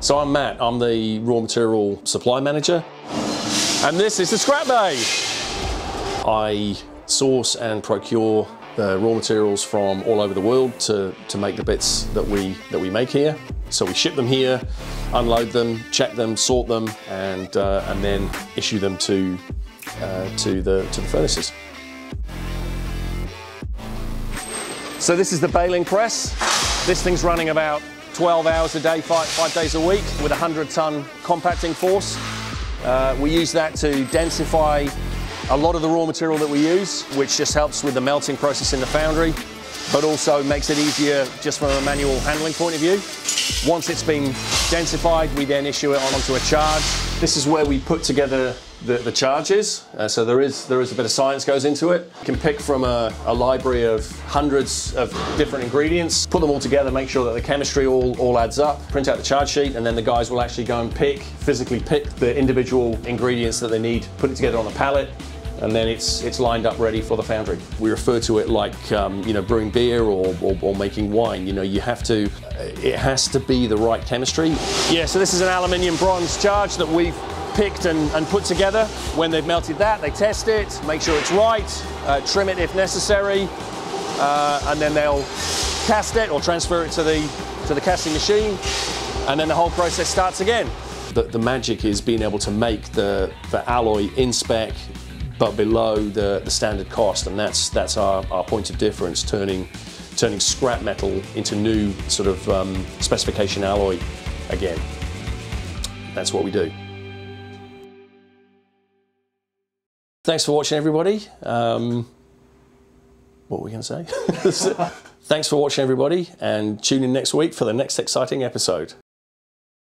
So I'm Matt, I'm the raw material supply manager, and this is the scrap bay. I source and procure the raw materials from all over the world to, to make the bits that we, that we make here. So we ship them here, unload them, check them, sort them, and, uh, and then issue them to, uh, to, the, to the furnaces. So this is the baling press. This thing's running about 12 hours a day, five, five days a week with a 100 ton compacting force. Uh, we use that to densify a lot of the raw material that we use, which just helps with the melting process in the foundry, but also makes it easier just from a manual handling point of view. Once it's been densified, we then issue it onto a charge. This is where we put together the, the charges. Uh, so there is there is a bit of science goes into it. You can pick from a, a, library of hundreds of different ingredients, put them all together, make sure that the chemistry all, all adds up, print out the charge sheet, and then the guys will actually go and pick, physically pick the individual ingredients that they need, put it together on a pallet, and then it's it's lined up ready for the foundry. We refer to it like um, you know brewing beer or, or, or, making wine. You know you have to, it has to be the right chemistry. Yeah, so this is an aluminium bronze charge that we've picked and, and put together. When they've melted that, they test it, make sure it's right, uh, trim it if necessary, uh, and then they'll cast it or transfer it to the to the casting machine, and then the whole process starts again. The, the magic is being able to make the, the alloy in spec but below the, the standard cost, and that's that's our, our point of difference, turning turning scrap metal into new sort of um, specification alloy again. That's what we do. Thanks for watching, everybody. Um, what were we going to say? Thanks for watching, everybody, and tune in next week for the next exciting episode.